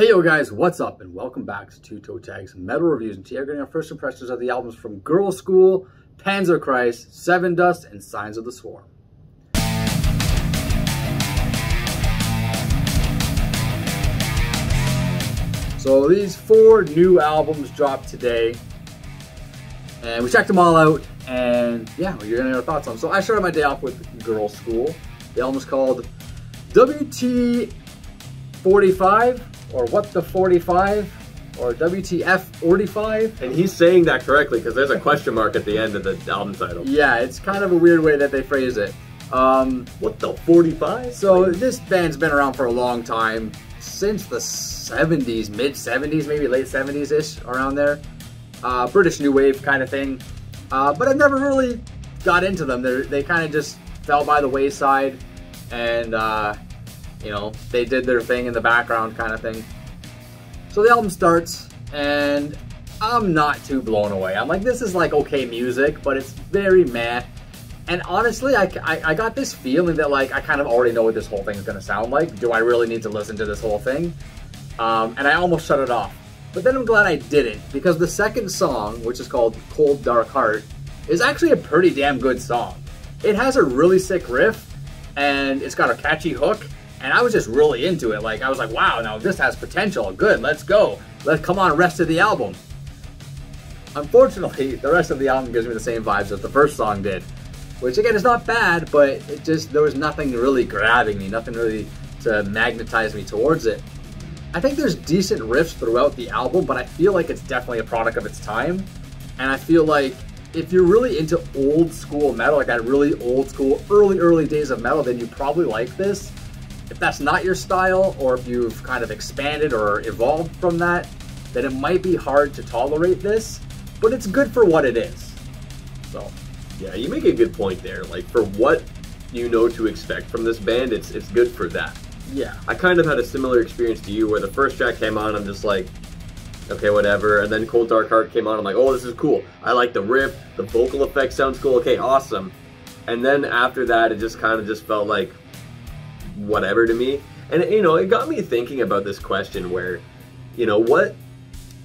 Hey yo guys, what's up and welcome back to Two Toe Tags Metal Reviews and today we're getting our first impressions of the albums from Girlschool, Sevendust, and Signs of the Swarm. So these four new albums dropped today and we checked them all out and yeah, we're gonna getting our thoughts on them. So I started my day off with Girlschool. The album is called WT 45 or what the 45 or WTF 45. And he's saying that correctly because there's a question mark at the end of the album title. Yeah, it's kind of a weird way that they phrase it. Um, what the 45? So this band's been around for a long time, since the 70s, mid 70s, maybe late 70s ish, around there. Uh, British new wave kind of thing. Uh, but I've never really got into them. They're, they kind of just fell by the wayside, and uh, you know they did their thing in the background, kind of thing. So the album starts, and I'm not too blown away. I'm like, this is like okay music, but it's very meh. And honestly, I, I, I, got this feeling that like I kind of already know what this whole thing is going to sound like. Do I really need to listen to this whole thing? Um, and I almost shut it off. But then I'm glad I didn't because the second song, which is called Cold Dark Heart, is actually a pretty damn good song. It has a really sick riff and it's got a catchy hook and I was just really into it. Like I was like, wow, now this has potential. Good, let's go. Let's come on, rest of the album. Unfortunately, the rest of the album gives me the same vibes as the first song did, which again is not bad, but it just there was nothing really grabbing me, nothing really to magnetize me towards it. I think there's decent riffs throughout the album, but I feel like it's definitely a product of its time. And I feel like if you're really into old school metal, like that really old school, early, early days of metal, then you probably like this. If that's not your style, or if you've kind of expanded or evolved from that, then it might be hard to tolerate this, but it's good for what it is. So, yeah, you make a good point there. Like for what you know to expect from this band, it's it's good for that. Yeah. I kind of had a similar experience to you where the first track came on, I'm just like, okay, whatever. And then Cold Dark Heart came on, I'm like, oh, this is cool. I like the riff, the vocal effect sounds cool. Okay, awesome. And then after that, it just kind of just felt like whatever to me. And, you know, it got me thinking about this question where, you know, what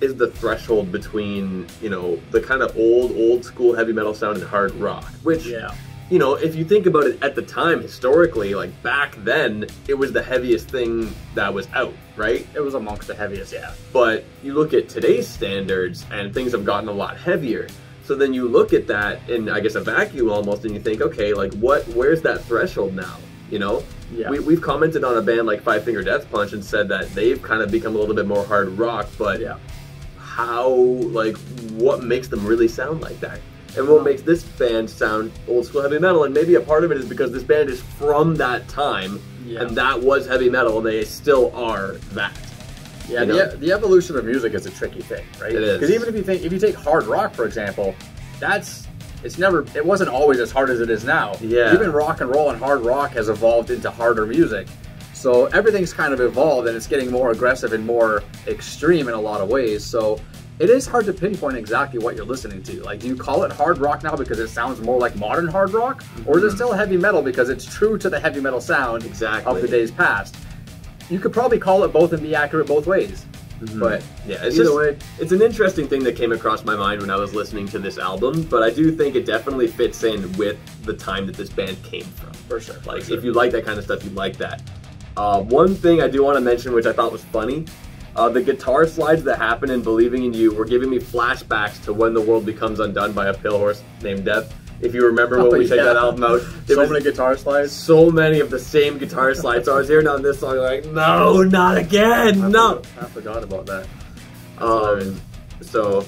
is the threshold between, you know, the kind of old, old school heavy metal sound and hard rock? Which, yeah you know, if you think about it at the time, historically, like back then, it was the heaviest thing that was out, right? It was amongst the heaviest, yeah. But you look at today's standards and things have gotten a lot heavier. So then you look at that in, I guess, a vacuum almost, and you think, okay, like what, where's that threshold now? You know? Yeah. We, we've commented on a band like Five Finger Death Punch and said that they've kind of become a little bit more hard rock, but yeah. how, like, what makes them really sound like that? and what makes this band sound old school heavy metal. And maybe a part of it is because this band is from that time, yeah. and that was heavy metal, and they still are that. Yeah, you know? the, the evolution of music is a tricky thing, right? It is because even if you think if you take hard rock for example, that's it's never it wasn't always as hard as it is now. Yeah, even rock and roll and hard rock has evolved into harder music. So everything's kind of evolved and it's getting more aggressive and more extreme in a lot of ways. So it is hard to pinpoint exactly what you're listening to. Like, do you call it hard rock now because it sounds more like modern hard rock, or is it mm-hmm. still heavy metal because it's true to the heavy metal sound exactly. of the days past? You could probably call it both and be accurate both ways. Mm-hmm. But yeah, it's either just, way, it's an interesting thing that came across my mind when I was listening to this album. But I do think it definitely fits in with the time that this band came from. For sure. Like, for sure. if you like that kind of stuff, you like that. Uh, one thing I do want to mention, which I thought was funny, uh, the guitar slides that happen in Believing in You were giving me flashbacks to when the world becomes undone by a pale horse named Death. If you remember when oh, we yeah. checked that album out, there so many guitar slides. So many of the same guitar slides. So I was hearing on this song, like, no, not again, I no. Forgot, I forgot about that. Um, so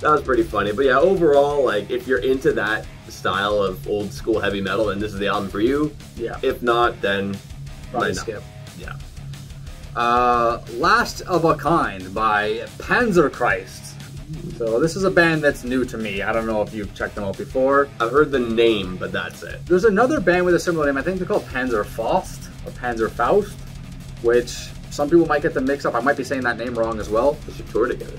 that was pretty funny. But yeah, overall, like, if you're into that style of old school heavy metal, then this is the album for you. Yeah. If not, then probably skip. Yeah. Uh, Last of a Kind by Panzerchrist. So this is a band that's new to me. I don't know if you've checked them out before. I've heard the name, but that's it. There's another band with a similar name. I think they're called Panzerfaust or Panzerfaust, which some people might get the mix up. I might be saying that name wrong as well. They should tour together.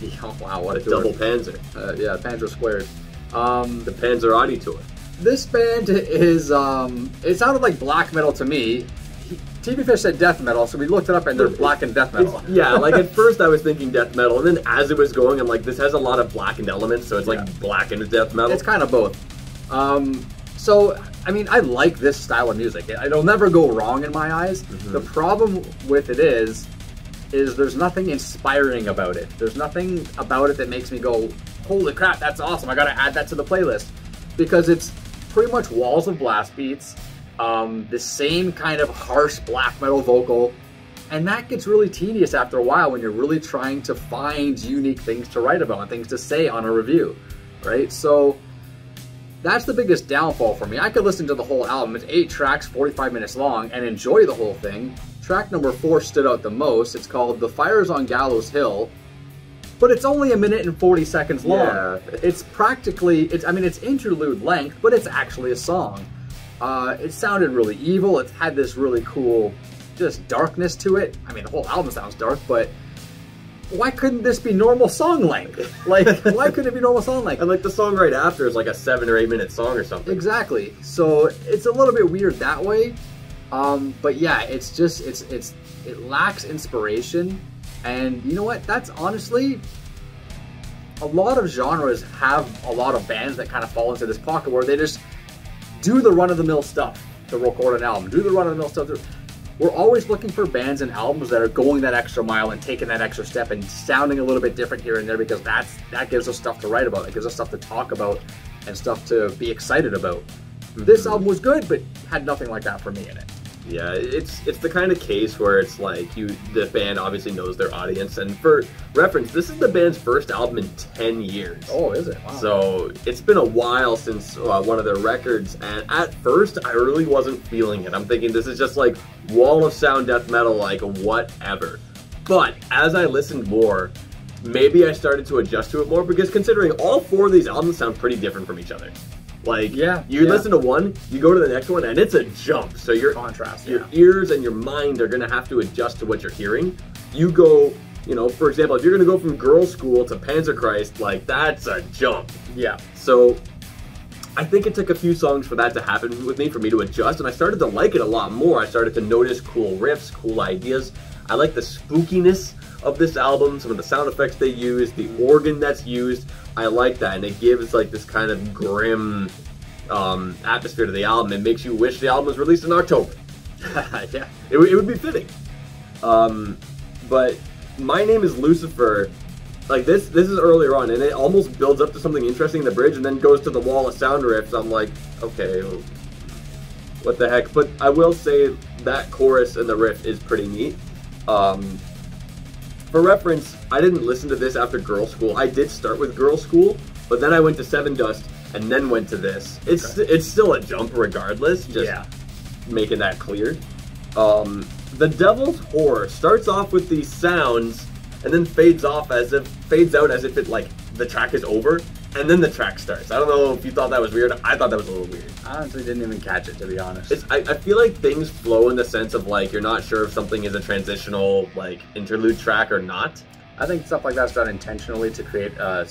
oh, wow, what a, a double Panzer. Uh, yeah, Panzer squared. Um, the Panzerati tour. This band is, um, it sounded like black metal to me TV Fish said death metal, so we looked it up and they're blackened death metal. It's- yeah, like at first I was thinking death metal, and then as it was going, I'm like, this has a lot of blackened elements, so it's like Yeah. blackened death metal. It's kind of both. Um, so, I mean, I like this style of music. It'll never go wrong in my eyes. Mm-hmm. The problem with it is, is there's nothing inspiring about it. There's nothing about it that makes me go, "Holy crap, that's awesome! I gotta add that to the playlist," because it's pretty much walls of blast beats, um, the same kind of harsh black metal vocal. And that gets really tedious after a while when you're really trying to find unique things to write about and things to say on a review, right? So that's the biggest downfall for me. I could listen to the whole album. It's eight tracks, 45 minutes long, and enjoy the whole thing. Track number four stood out the most. It's called The Fires on Gallows Hill, but it's only a minute and 40 seconds long. Yeah. It's practically, it's I mean, it's interlude length, but it's actually a song. Uh, it sounded really evil. It had this really cool, just darkness to it. I mean, the whole album sounds dark, but why couldn't this be normal song length? Like, why couldn't it be normal song length? and like the song right after is like a seven or eight minute song or something. Exactly. So it's a little bit weird that way. Um, but yeah, it's just it's it's it lacks inspiration, and you know what? That's honestly a lot of genres have a lot of bands that kind of fall into this pocket where they just do the run of the mill stuff to record an album, do the run of the mill stuff. We're always looking for bands and albums that are going that extra mile and taking that extra step and sounding a little bit different here and there because that's that gives us stuff to write about. It gives us stuff to talk about and stuff to be excited about. This mm-hmm. album was good, but had nothing like that for me in it. Yeah, it's it's the kind of case where it's like you the band obviously knows their audience, and for reference, this is the band's first album in ten years. Oh, is it? Wow. So it's been a while since uh, one of their records, and at first I really wasn't feeling it. I'm thinking this is just like wall of sound death metal, like whatever. But as I listened more, maybe I started to adjust to it more because considering all four of these albums sound pretty different from each other. Like Yeah, you yeah. listen to one, you go to the next one, and it's a jump. So your Contrast, your yeah. ears and your mind are gonna have to adjust to what you're hearing. You go, you know, for example, if you're gonna go from Girls School to Panzerchrist, like that's a jump. yeah. So I think it took a few songs for that to happen with me for me to adjust, and I started to like it a lot more. I started to notice cool riffs, cool ideas. I like the spookiness of this album, some of the sound effects they use, the organ that's used. I like that, and it gives like this kind of grim um, atmosphere to the album. It makes you wish the album was released in October. yeah. It, would- it would be fitting. Um, but my name is Lucifer. Like this, this is earlier on, and it almost builds up to something interesting in the bridge, and then goes to the wall of sound riffs. I'm like, okay, what the heck? But I will say that chorus and the riff is pretty neat. Um, for reference, I didn't listen to this after Girlschool. I did start with Girlschool, but then I went to Sevendust and then went to this. It's it's still a jump regardless. Just Yeah. making that clear. Um, the Devil's Horror starts off with these sounds and then fades off as if fades out as if it like the track is over and then the track starts. I don't know if you thought that was weird. I thought that was a little weird. I honestly didn't even catch it to be honest. It's, I, I feel like things flow in the sense of like you're not sure if something is a transitional like interlude track or not. I think stuff like that's done intentionally to create a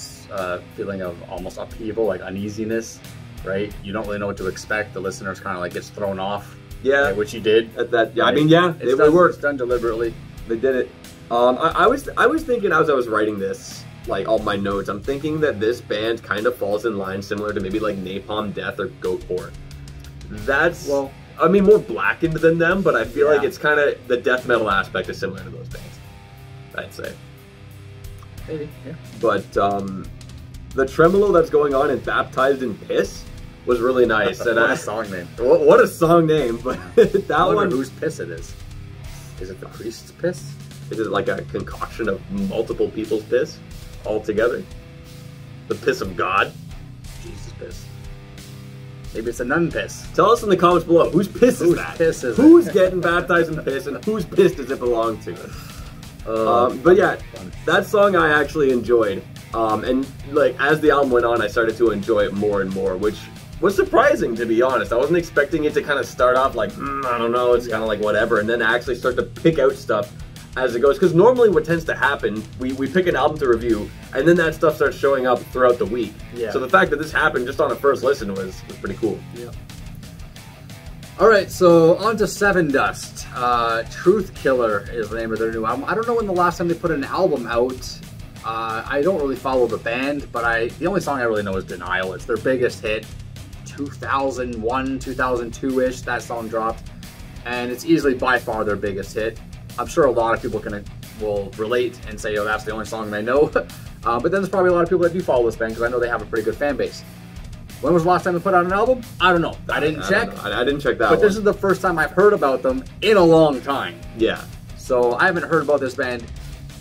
feeling of almost upheaval, like uneasiness, right? You don't really know what to expect. The listeners kind of like gets thrown off, Yeah, right, which you did. at that. Yeah, I mean, yeah, it's it, done, it worked. It's done deliberately. They did it. Um, I, I was I was thinking as I was writing this, like all my notes, I'm thinking that this band kind of falls in line similar to maybe like Napalm Death or Goatwhore. That's Well- I mean more blackened than them, but I feel like it's kind of the death metal aspect is similar to those bands. I'd say, Maybe, yeah. but um, the tremolo that's going on in Baptized in Piss was really nice. and what I, a song name. what, what a song name! But that I wonder one whose piss it is. Is it the priest's piss? Is it like a concoction of multiple people's piss all together? The piss of God? Jesus piss. Maybe it's a nun piss. Tell us in the comments below whose piss is that? piss is who's it? getting baptized in piss and whose piss does it belong to? Uh, Um, but yeah, fun. that song I actually enjoyed. Um, and like as the album went on, I started to enjoy it more and more, which was surprising to be honest. I wasn't expecting it to kind of start off like "Mm, I don't know, it's kind of like whatever, and then actually start to pick out stuff as it goes. Because normally, what tends to happen, we, we pick an album to review, and then that stuff starts showing up throughout the week. Yeah. So the fact that this happened just on a first listen was was pretty cool. Yeah. All right, so on to Sevendust. Uh, Truth Killer is the name of their new album. I don't know when the last time they put an album out. Uh, I don't really follow the band, but I the only song I really know is Denial. It's their biggest hit, 2001, 2002 ish. That song dropped, and it's easily by far their biggest hit. I'm sure a lot of people can will relate and say, "Oh, that's the only song they know." uh, but then there's probably a lot of people that do follow this band because I know they have a pretty good fan base. When was the last time they put out an album? I don't know. I didn't I check. I, I didn't check that But one. this is the first time I've heard about them in a long time. yeah. So I haven't heard about this band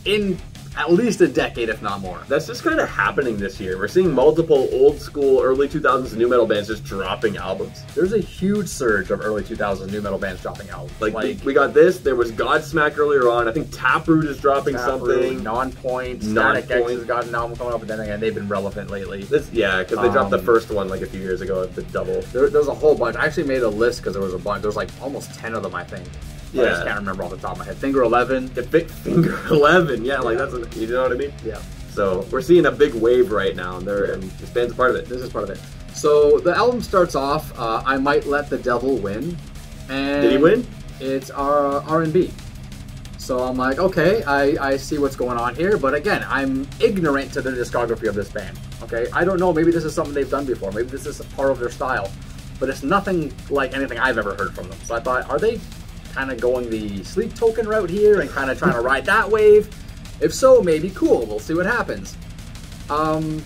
in at least a decade, if not more. That's just kind of happening this year. We're seeing multiple old school, early 2000s nu metal bands just dropping albums. There's a huge surge of early 2000s nu metal bands dropping albums. Like, we got this. There was Godsmack earlier on. I think Taproot is dropping something. Nonpoint, Static X has got an album coming up, but then again, they've been relevant lately. This, yeah, because they dropped the Um, first one like a few years ago at the double. There, there's a whole bunch. I actually made a list because there was a bunch. There's like almost 10 of them, I think. But I just can't remember off the top of my head. Finger 11. The Big Finger 11. Yeah, like Yeah. that's a, you know what I mean. Yeah. So we're seeing a big wave right now, and they're and this band's a part of it. This is part of it. So the album starts off. Uh, I might let the devil win, and Did he win? It's R R and B. So I'm like, okay, I, I see what's going on here, but again, I'm ignorant to the discography of this band. Okay, I don't know. Maybe this is something they've done before. Maybe this is a part of their style, but it's nothing like anything I've ever heard from them. So I thought, are they kind of going the sleep token route here and kind of trying to ride that wave? If so, maybe cool. We'll see what happens. Um,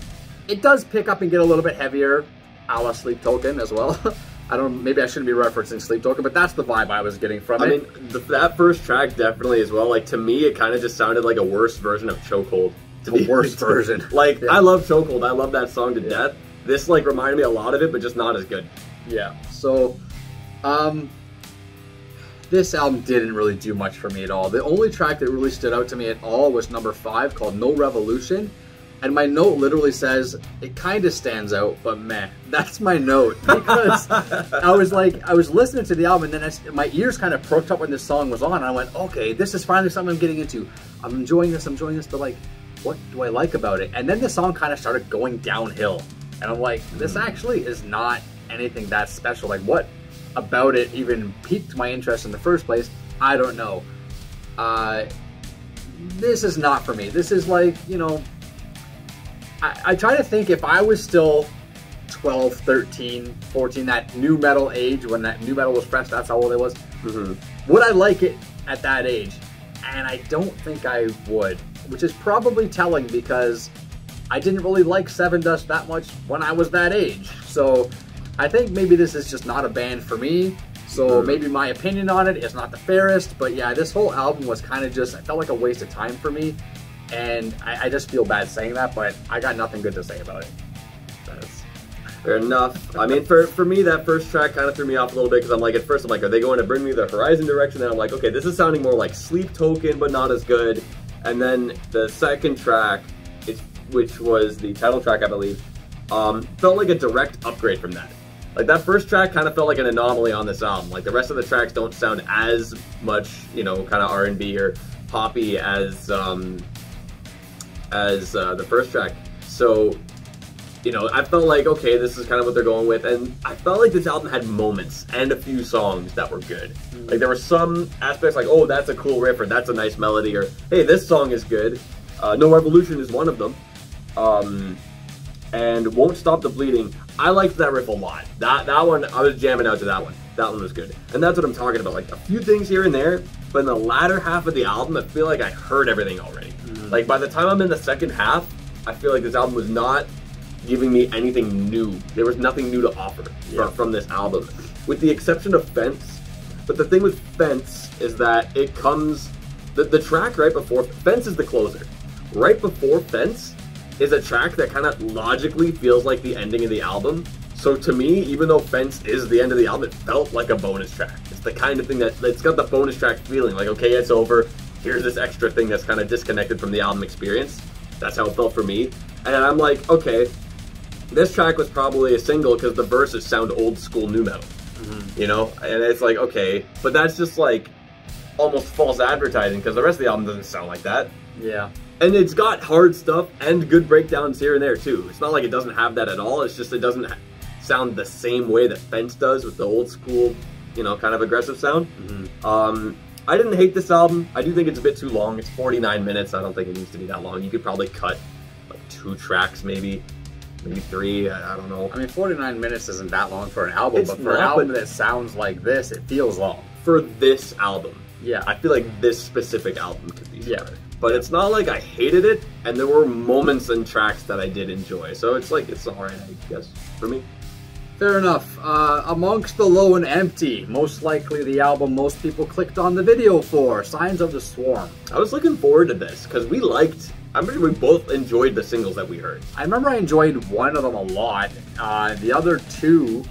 it does pick up and get a little bit heavier, a la Sleep Token as well. I don't. Maybe I shouldn't be referencing Sleep Token, but that's the vibe I was getting from I it. mean, the, that first track definitely as well. Like to me, it kind of just sounded like a worse version of Chokehold. To A be version. Like Yeah. I love Chokehold. I love that song to Yeah. death. This like reminded me a lot of it, but just not as good. Yeah. So, um, this album didn't really do much for me at all. The only track that really stood out to me at all was number five, called "No Revolution." And my note literally says it kind of stands out, but meh. That's my note because I was like, I was listening to the album, and then I my ears kind of perked up when this song was on, and I went, okay, this is finally something I'm getting into. I'm enjoying this. I'm enjoying this, but like, what do I like about it? And then the song kind of started going downhill, and I'm like, this hmm. actually is not anything that special. Like, what about it even piqued my interest in the first place? I don't know. Uh, this is not for me. This is like, you know, I, I try to think if I was still 12, 13, 14, that nu metal age when that nu metal was fresh, that's how old I was, Mm-hmm. would I like it at that age? And I don't think I would, which is probably telling because I didn't really like Sevendust that much when I was that age. So I think maybe this is just not a band for me. So maybe my opinion on it is not the fairest, but yeah, this whole album was kind of just, I felt like a waste of time for me. And I, I just feel bad saying that, but I got nothing good to say about it. That's fair enough. I mean, for for me, that first track kind of threw me off a little bit because I'm like, at first I'm like, are they going to bring me the Horizon direction? And I'm like, okay, this is sounding more like Sleep Token, but not as good. And then the second track, it's, which was the title track, I believe, um, felt like a direct upgrade from that. Like that first track kind of felt like an anomaly on this album. Like the rest of the tracks don't sound as much, you know, kind of R&B or poppy as um, as uh, the first track. So you know, I felt like okay, this is kind of what they're going with, and I felt like this album had moments and a few songs that were good. Like there were some aspects like, oh, that's a cool riff, or that's a nice melody, or hey, this song is good. Uh, no Revolution is one of them. Um, and Won't Stop the Bleeding. I liked that riff a lot. That that one, I was jamming out to that one. That one was good, and that's what I'm talking about. Like a few things here and there, but in the latter half of the album, I feel like I heard everything already. Mm-hmm. Like by the time I'm in the second half, I feel like this album was not giving me anything new. There was nothing new to offer Yeah. from this album, with the exception of Fence. But the thing with Fence is that it comes the, the track right before Fence is the closer. Right before Fence is a track that kind of logically feels like the ending of the album. So to me, even though Fence is the end of the album, it felt like a bonus track. It's the kind of thing that it's got the bonus track feeling. Like okay, it's over. Here's this extra thing that's kind of disconnected from the album experience. That's how it felt for me. And I'm like, okay, this track was probably a single because the verses sound old school nu metal. Mm-hmm. You know, and it's like okay, but that's just like almost false advertising because the rest of the album doesn't sound like that. Yeah. And it's got hard stuff and good breakdowns here and there too. It's not like it doesn't have that at all. It's just it doesn't sound the same way that Fence does with the old school you know, kind of aggressive sound. Mhm. Um, I didn't hate this album. I do think it's a bit too long. It's 49 minutes. I don't think it needs to be that long. You could probably cut like two tracks, maybe, maybe three. I, I don't know. I mean, 49 minutes isn't that long for an album, It's but for an album that sounds like this, it feels long. For this album, Yeah. I feel like this specific album could be Yeah. But it's not like I hated it, and there were moments and tracks that I did enjoy. So it's like it's alright, I guess, for me. Fair enough. Uh, amongst the low and empty, most likely the album most people clicked on the video for, Signs of the Swarm. I was looking forward to this because we liked. I'm sure we both enjoyed the singles that we heard. I remember I enjoyed one of them a lot. Uh, the other two,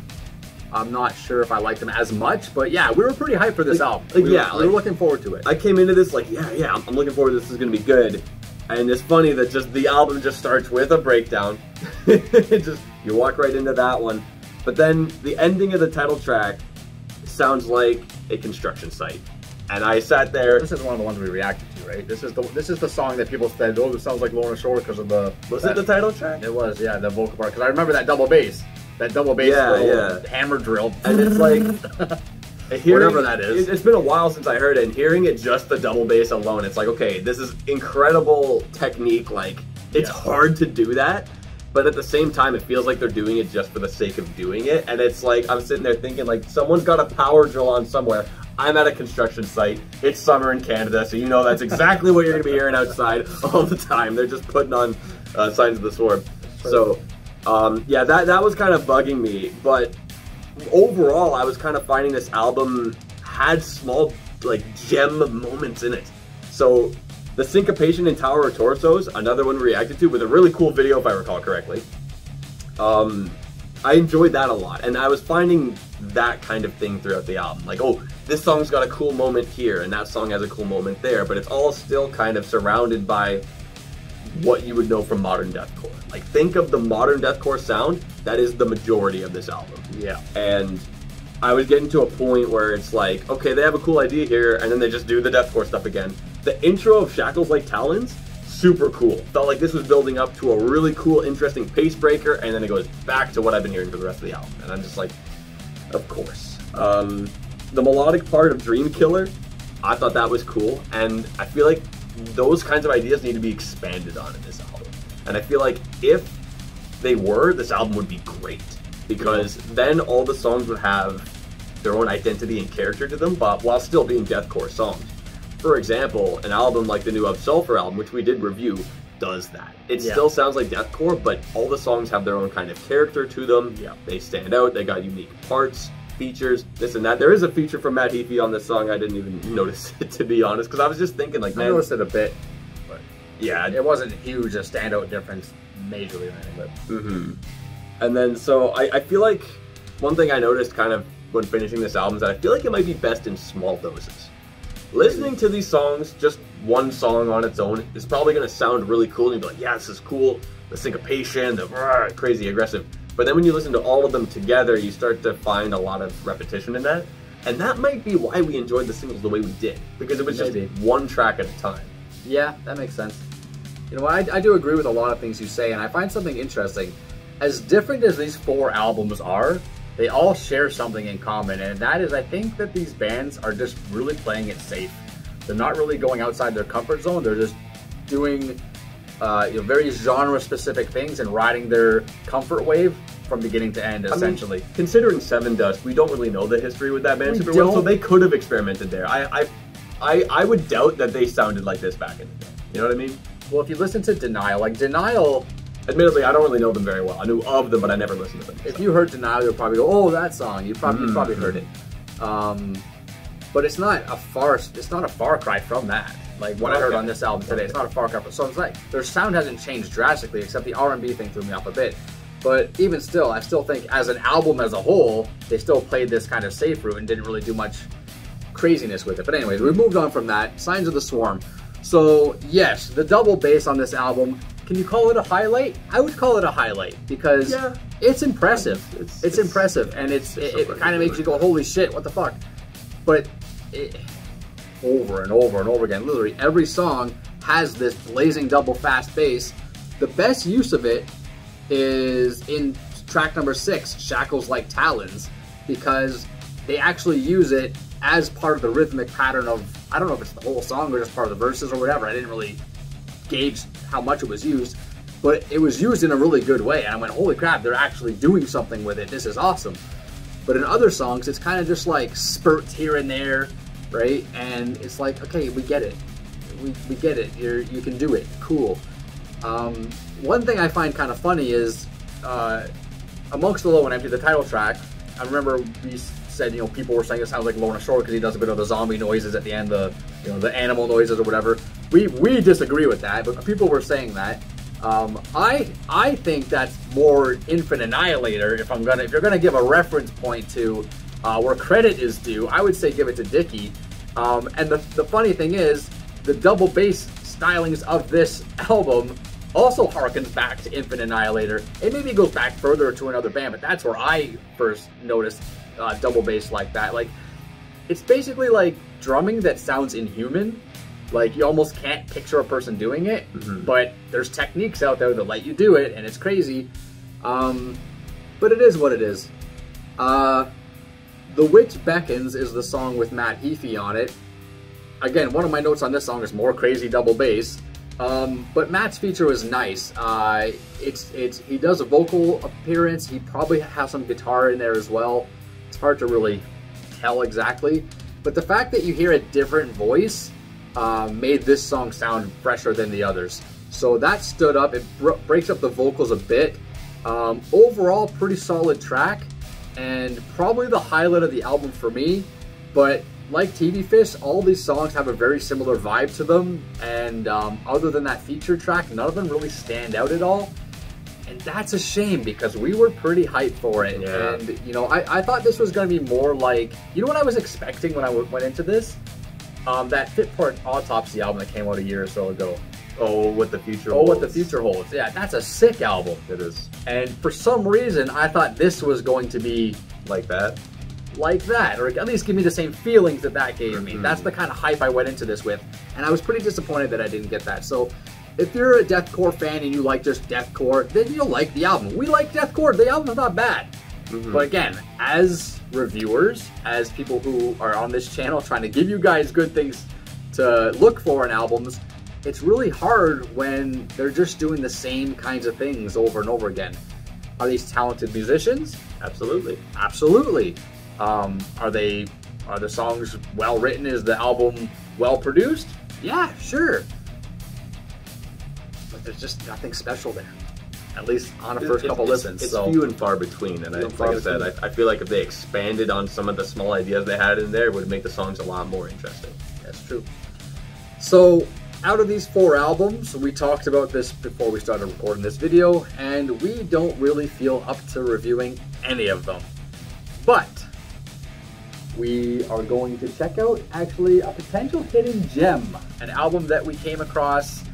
I'm not sure if I liked them as much, but yeah, we were pretty hyped for this Like- album. like, we, yeah, were, we were looking forward to it. I came into this like, yeah, yeah, I'm, I'm looking forward. This is gonna be good. And it's funny that just the album just starts with a breakdown. it just you walk right into that one. But then the ending of the title track sounds like a construction site. And I sat there. this is one of the ones we reacted to, right? This is the this is the song that people said, "Oh, this sounds like Lorna Shore" because of the Was that- it the title track? It was, yeah, the vocal part. Because I remember that double bass, that double bass, Yeah, yeah. hammer drill, And it's like hearing, Whatever that is. It's been a while since I heard it, and hearing it just the double bass alone, it's like, okay, this is incredible technique. Like, it's Yeah. hard to do that, but at the same time, it feels like they're doing it just for the sake of doing it. And it's like I'm sitting there thinking, like, someone's got a power drill on somewhere. I'm at a construction site. It's summer in Canada, so you know that's exactly what you're gonna be hearing outside all the time. They're just putting on uh, signs of the swarm. So, um, yeah, that that was kind of bugging me, but overall, I was kind of finding this album had small, like, gem moments in it. So, the syncopation in Tower of Torsos, another one reacted to with a really cool video, if I recall correctly. Um, I enjoyed that a lot, and I was finding that kind of thing throughout the album. Like, oh, this song's got a cool moment here, and that song has a cool moment there, but it's all still kind of surrounded by what you would know from modern deathcore. Like, think of the modern deathcore sound. That is the majority of this album. yeah, And I was getting to a point where it's like, okay, they have a cool idea here, and then they just do the deathcore stuff again. The intro of Shackles Like Talons, super cool. Felt like this was building up to a really cool, interesting pace breaker, and then it goes back to what I've been hearing for the rest of the album. And I'm just like, of course. Um, the melodic part of Dream Killer, I thought that was cool, and I feel like those kinds of ideas need to be expanded on in this album. And I feel like if they were, this album would be great because then all the songs would have their own identity and character to them, but while still being deathcore songs. For example, an album like the new Of Sulfur album, which we did review, does that. It Yeah. still sounds like deathcore, but all the songs have their own kind of character to them. Yeah. They stand out. They got unique parts, features, this and that. There is a feature from Matt Heafy on this song. I didn't even notice it to be honest, because I was just thinking like, I noticed it a bit, but yeah, it wasn't huge, a standout difference majorly or anything. But hmm And then, so I, I feel like one thing I noticed kind of when finishing this album is that I feel like it might be best in small doses. Listening to these songs, just one song on its own, is probably going to sound really cool. And be like, yeah, this is cool. The syncopation, the rah, crazy aggressive. But then when you listen to all of them together, you start to find a lot of repetition in that. And that might be why we enjoyed the singles the way we did. Because it was just one track at a time. yeah, that makes sense. You know, I, I do agree with a lot of things you say, and I find something interesting. As different as these four albums are, they all share something in common, and that is I think that these bands are just really playing it safe. They're not really going outside their comfort zone. They're just doing uh, you know, very genre-specific things and riding their comfort wave from beginning to end, I mean, essentially. considering Sevendust, we don't really know the history with that band We super well, so they could have experimented there. I, I, I, I would doubt that they sounded like this back in the day. You know what I mean? well, if you listen to Denial, like Denial, Admittedly, I don't really know them very well. I knew of them, but I never listened to them. if you heard Denial, you'll probably go, "Oh, that song." You probably you probably heard it. Um, but it's not a far it's not a far cry from that. Like what I heard on this album today, it's not a far cry. From, so it's like their sound hasn't changed drastically, except the R and B thing threw me off a bit. But even still, I still think as an album as a whole, they still played this kind of safe route and didn't really do much craziness with it. But anyways, we moved on from that. Signs of the Swarm. So yes, the double bass on this album. Can you call it a highlight? I would call it a highlight because Yeah. it's impressive. It's- It's, it's- impressive, and it's, it's it, it kind of makes you go, "Holy shit, what the fuck!" But it, over and over and over again, literally every song has this blazing double fast bass. The best use of it is in track number six, "Shackles Like Talons," because they actually use it as part of the rhythmic pattern of I don't know if it's the whole song or just part of the verses or whatever. I didn't really gauge how much it was used, but it was used in a really good way. And I went, holy crap, they're actually doing something with it. This is awesome. But in other songs, it's kind of just like spurts here and there, right? And it's like, okay, we get it. We, we get it. You're, you can do it. Cool. Um, one thing I find kind of funny is uh, amongst the low and empty, the title track. I remember we said, you know, people were saying it sounds like Lorna Shore because he does a bit of the zombie noises at the end, the you know the animal noises or whatever. We we disagree with that, but people were saying that. Um, I I think that's more Infant Annihilator. If I'm gonna if you're gonna give a reference point to uh, where credit is due, I would say give it to Dickie. Um, and the the funny thing is, the double bass stylings of this album also harkens back to Infant Annihilator. It maybe goes back further to another band, but that's where I first noticed uh, double bass like that. Like, it's basically like drumming that sounds inhuman. Like, you almost can't picture a person doing it, mm-hmm. but there's techniques out there that let you do it, and it's crazy. Um, but it is what it is. Uh, the Witch Beckons is the song with Matt Heafy on it. Again, one of my notes on this song is more crazy double bass. Um, but Matt's feature was nice. Uh, it's it's he does a vocal appearance. He probably has some guitar in there as well. It's hard to really tell exactly, but the fact that you hear a different voice uh, made this song sound fresher than the others. So that stood up. It breaks up the vocals a bit. Um, overall, pretty solid track, and probably the highlight of the album for me. But like TV Fish, all these songs have a very similar vibe to them, and um, other than that feature track, none of them really stand out at all. And that's a shame because we were pretty hyped for it. Yeah. And, you know, I, I thought this was going to be more like, you know what I was expecting when I went into this? Um, that Fit For An Autopsy album that came out a year or so ago. Oh, what the future oh, holds. what the future holds. Yeah, that's a sick album. It is. And for some reason, I thought this was going to be like that like that, or at least give me the same feelings that that gave me. Mm-hmm. That's the kind of hype I went into this with, and I was pretty disappointed that I didn't get that. So, if you're a deathcore fan and you like just deathcore, then you'll like the album. We like deathcore. The album's not bad. Mm-hmm. But again, as reviewers, as people who are on this channel trying to give you guys good things to look for in albums, it's really hard when they're just doing the same kinds of things over and over again. Are these talented musicians? Absolutely. Absolutely. Um, are they are the songs well written? Is the album well produced? Yeah, sure. But there's just nothing special there. At least on a first couple it's, listens. It's so. few and far between, and I, like I said, I, I, feel like if they expanded on some of the small ideas they had in there, it would make the songs a lot more interesting. That's true. So, out of these four albums, we talked about this before we started recording this video, and we don't really feel up to reviewing any of them. But we are going to check out actually a potential hidden gem, an album that we came across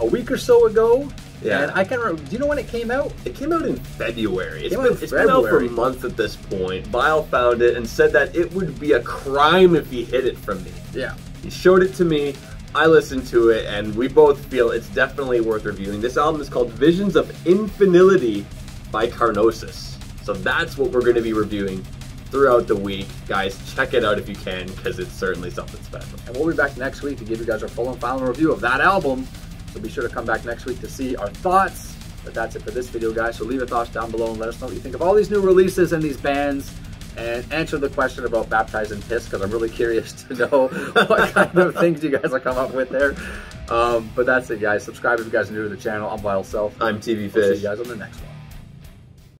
a week or so ago. Yeah. And I can't remember. Do you know when it came out? It came out in February. It's, been, out, it's been, out, for months at this point. Vile found it and said that it would be a crime if he hid it from me. Yeah. He showed it to me. I listened to it, and we both feel it's definitely worth reviewing. This album is called Visions of Infinility by Carnosis. So that's what we're going to be reviewing throughout the week. Guys, check it out if you can, because it's certainly something special. And we'll be back next week to give you guys our full and final review of that album. So be sure to come back next week to see our thoughts. But that's it for this video, guys. So leave your thoughts down below and let us know what you think of all these new releases and these bands. And answer the question about baptizing in piss because I'm really curious to know what kind of things you guys will come up with there. Um, but that's it, guys. Subscribe if you guys are new to the channel. I'm Vile Self. I'm TV Fish. We'll see you guys on the next one.